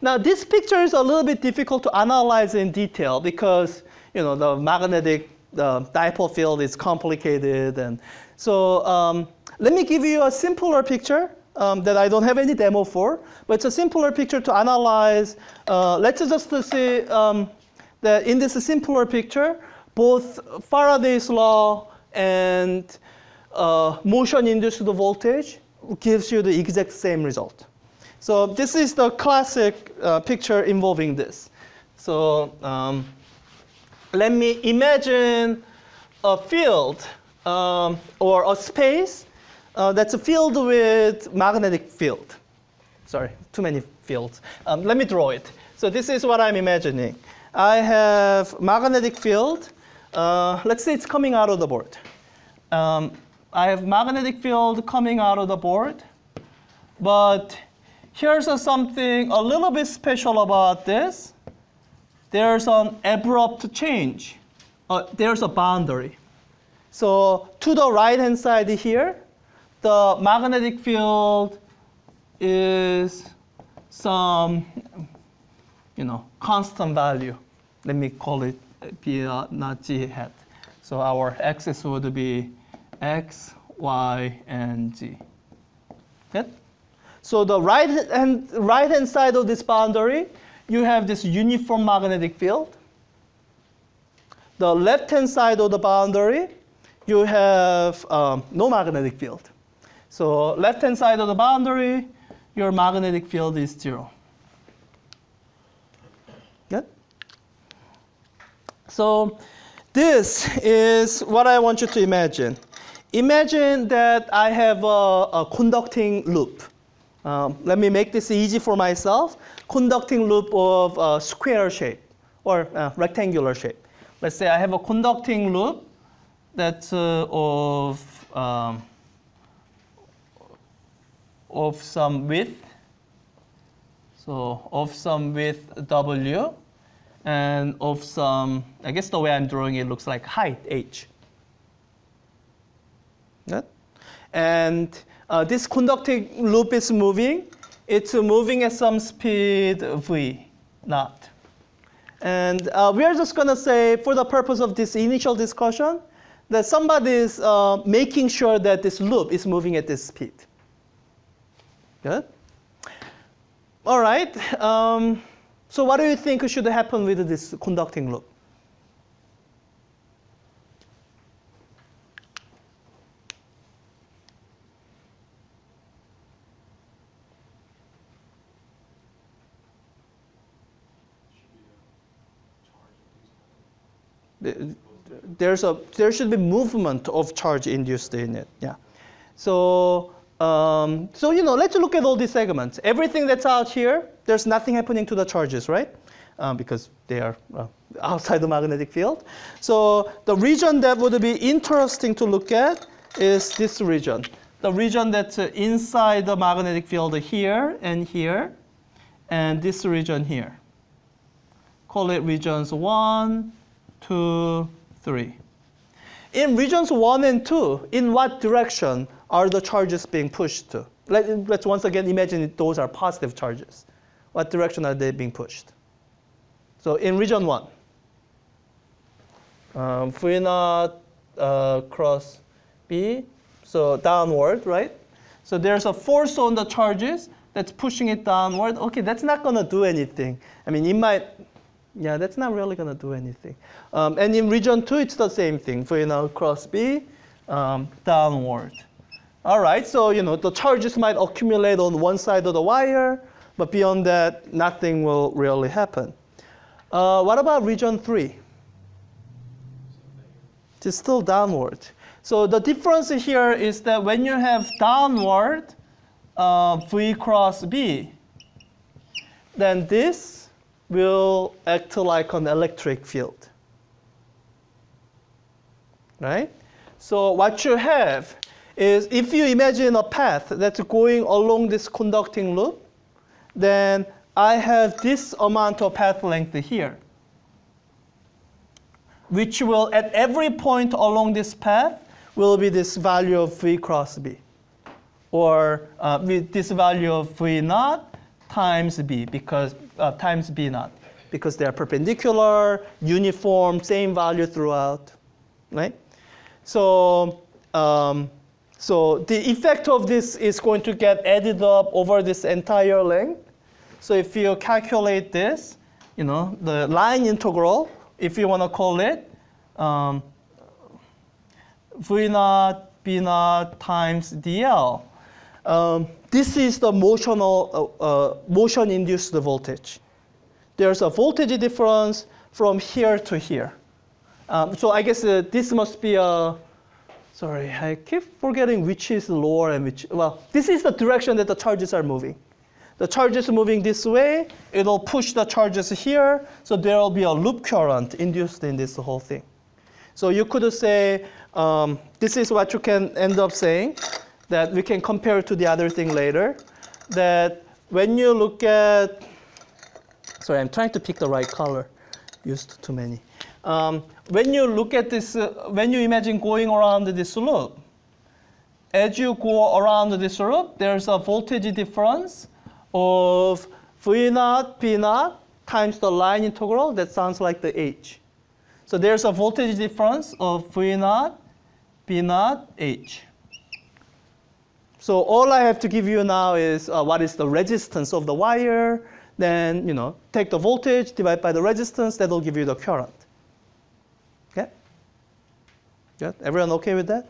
Now this picture is a little bit difficult to analyze in detail because you know the magnetic the dipole field is complicated, and so um, let me give you a simpler picture um, that I don't have any demo for, but it's a simpler picture to analyze. Uh, let's just see um, that in this simpler picture, both Faraday's law and uh, motion-induced voltage gives you the exact same result. So this is the classic uh, picture involving this. So um, let me imagine a field um, or a space uh, that's a field with magnetic field. Sorry, too many fields. Um, let me draw it. So this is what I'm imagining. I have magnetic field. Uh, let's say it's coming out of the board. Um, I have magnetic field coming out of the board. But here's something a little bit special about this. There's an abrupt change. Uh, there's a boundary. So to the right-hand side here, the magnetic field is some, you know, constant value. Let me call it B naught z hat. So our axis would be x, y, and z. Good? So the right hand, right hand side of this boundary, you have this uniform magnetic field. The left hand side of the boundary, you have um, no magnetic field. So left-hand side of the boundary, your magnetic field is zero. Good? So this is what I want you to imagine. Imagine that I have a, a conducting loop. Um, let me make this easy for myself. Conducting loop of a square shape or rectangular shape. Let's say I have a conducting loop that's uh, of um, of some width. So of some width W and of some, I guess the way I'm drawing it looks like height H. Yeah? And uh, this conducting loop is moving. It's moving at some speed V naught. And uh, we are just going to say, for the purpose of this initial discussion, that somebody is uh, making sure that this loop is moving at this speed. Good? All right. Um, so what do you think should happen with this conducting loop? There's a there should be movement of charge induced in it. Yeah. So um, so, you know, let's look at all these segments. Everything that's out here, there's nothing happening to the charges, right? Um, because they are uh, outside the magnetic field. So the region that would be interesting to look at is this region. The region that's uh, inside the magnetic field here and here, and this region here. Call it regions one, two, three. In regions one and two, in what direction are the charges being pushed to? Let, us once again imagine those are positive charges. What direction are they being pushed? So in region one, um, V naught uh, cross B, so downward, right? So there's a force on the charges that's pushing it downward. Okay, that's not gonna do anything. I mean, it might, yeah, that's not really gonna do anything. Um, and in region two, it's the same thing. for, you know, cross B, um, downward. All right, so you know the charges might accumulate on one side of the wire, but beyond that, nothing will really happen. Uh, what about region three? It's still downward. So the difference here is that when you have downward uh, V cross B, then this will act like an electric field. Right? So what you have is if you imagine a path that's going along this conducting loop, then I have this amount of path length here, which will, at every point along this path, will be this value of V cross B, or uh, with this value of V naught times b because uh, times b naught because they are perpendicular, uniform, same value throughout, right? So um, so the effect of this is going to get added up over this entire length. So if you calculate this, you know, the line integral, if you want to call it, um, V naught B naught times dl. Um, this is the motional, uh, uh, motion-induced voltage. There's a voltage difference from here to here. Um, so I guess uh, this must be a Sorry, I keep forgetting which is lower and which, well, this is the direction that the charges are moving. The charges moving this way, it'll push the charges here, so there will be a loop current induced in this whole thing. So you could say, um, this is what you can end up saying, that we can compare to the other thing later, that when you look at, sorry, I'm trying to pick the right color, used too many. Um, when you look at this, uh, when you imagine going around this loop, as you go around this loop, there's a voltage difference of V naught, B naught times the line integral. That sounds like the H. So there's a voltage difference of V naught, B naught, H. So all I have to give you now is uh, what is the resistance of the wire. Then, you know, take the voltage, divide by the resistance, that'll give you the current. Okay? Yeah, everyone okay with that?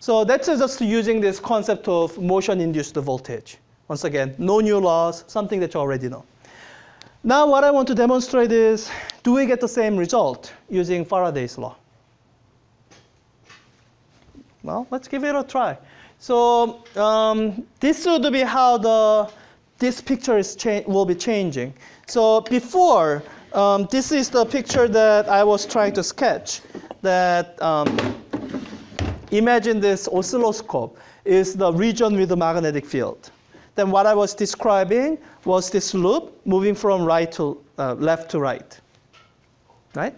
So that's just using this concept of motion-induced voltage. Once again, no new laws, something that you already know. Now what I want to demonstrate is, do we get the same result using Faraday's law? Well, let's give it a try. So um, this would be how the this picture is will be changing. So before, um, this is the picture that I was trying to sketch that um, imagine this oscilloscope is the region with the magnetic field. Then what I was describing was this loop moving from right to uh, left to right, right?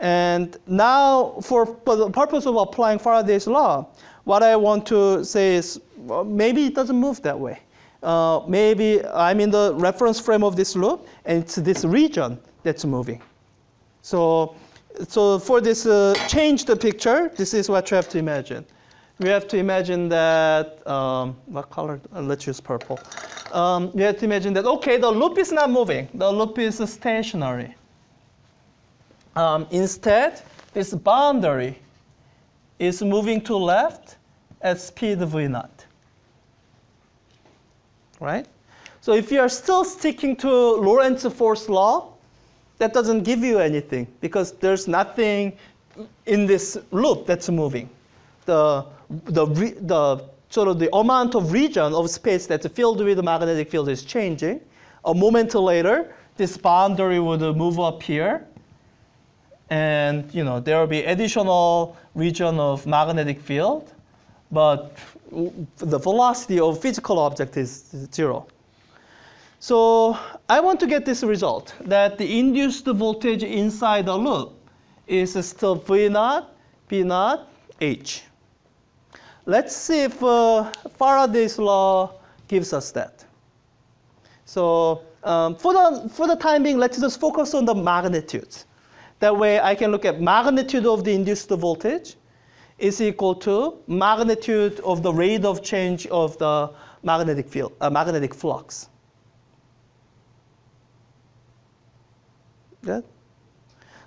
And now for, for the purpose of applying Faraday's law, what I want to say is well, maybe it doesn't move that way. Uh, maybe I'm in the reference frame of this loop, and it's this region that's moving. So so for this uh, change the picture, this is what you have to imagine. We have to imagine that, um, what color? Uh, let's use purple. Um, you have to imagine that, okay, the loop is not moving. The loop is stationary. Um, instead, this boundary is moving to left at speed v naught. Right? So if you are still sticking to Lorentz force law, that doesn't give you anything because there's nothing in this loop that's moving. The, the, the sort of the amount of region of space that's filled with the magnetic field is changing. A moment later, this boundary would move up here. And you know, there will be additional region of magnetic field, but the velocity of physical object is zero. So I want to get this result, that the induced voltage inside the loop is still V naught, B naught, H. Let's see if uh, Faraday's law gives us that. So um, for, the, for the time being, let's just focus on the magnitudes. That way I can look at magnitude of the induced voltage is equal to magnitude of the rate of change of the magnetic field, uh, magnetic flux. Good.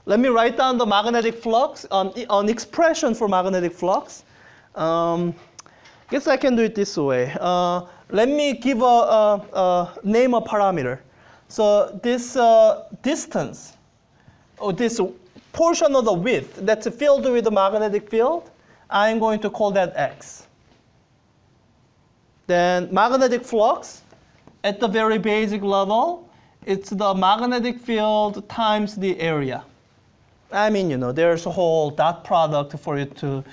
Let me write down the magnetic flux, an expression for magnetic flux. Um, guess I can do it this way. Uh, let me give a, a, a, name a parameter. So this uh, distance, or this portion of the width that's filled with the magnetic field, I'm going to call that x. Then magnetic flux at the very basic level, it's the magnetic field times the area. I mean, you know, there's a whole dot product for you to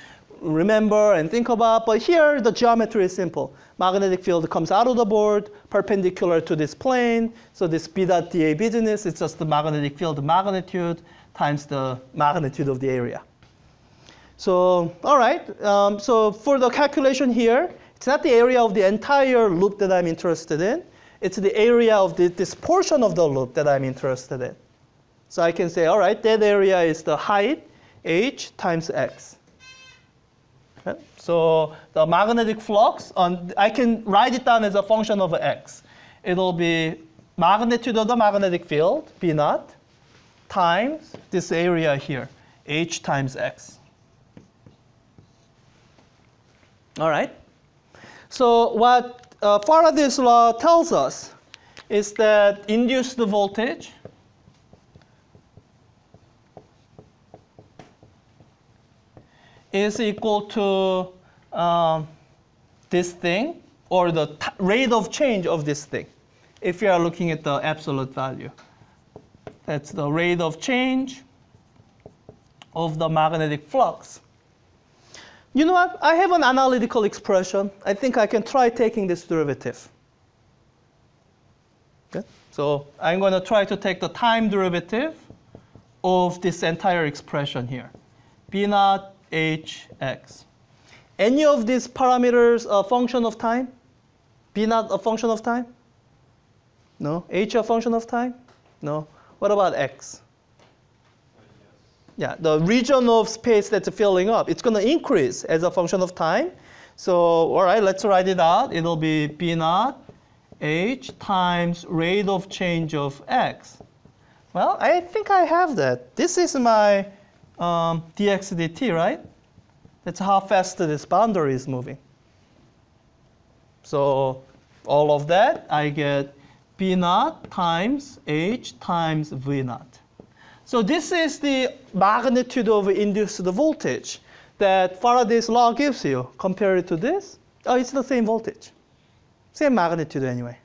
remember and think about, but here the geometry is simple. Magnetic field comes out of the board, perpendicular to this plane, so this B dot dA business is just the magnetic field magnitude times the magnitude of the area. So, all right, um, so for the calculation here, it's not the area of the entire loop that I'm interested in, It's the area of the, this portion of the loop that I'm interested in. So I can say, all right, that area is the height, h times x. Okay? So the magnetic flux, on, I can write it down as a function of x. It'll be magnitude of the magnetic field, B naught, times this area here, h times x. All right? So what uh, Faraday's law tells us is that induced the voltage is equal to um, this thing or the rate of change of this thing if you are looking at the absolute value. That's the rate of change of the magnetic flux. You know what? I have an analytical expression. I think I can try taking this derivative. Okay? So I'm going to try to take the time derivative of this entire expression here. B naught hx. Any of these parameters a function of time? B naught a function of time? No. H a function of time? No. What about x? Yeah, the region of space that's filling up, it's going to increase as a function of time. So, all right, let's write it out. It'll be B naught h times rate of change of x. Well, I think I have that. This is my um, dx dt, right? That's how fast this boundary is moving. So all of that, I get B naught times h times V naught. So this is the magnitude of induced voltage that Faraday's law gives you. Compared to this, oh, it's the same voltage. Same magnitude anyway.